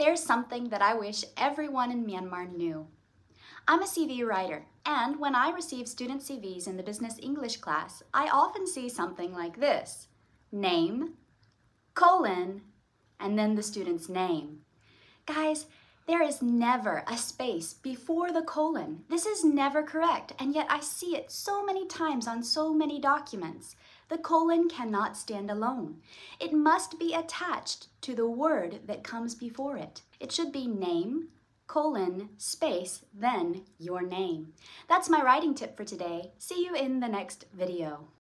There's something that I wish everyone in Myanmar knew. I'm a CV writer, and when I receive student CVs in the business English class, I often see something like this. Name, colon, and then the student's name. Guys, there is never a space before the colon. This is never correct, and yet I see it so many times on so many documents. The colon cannot stand alone. It must be attached to the word that comes before it. It should be name, colon, space, then your name. That's my writing tip for today. See you in the next video.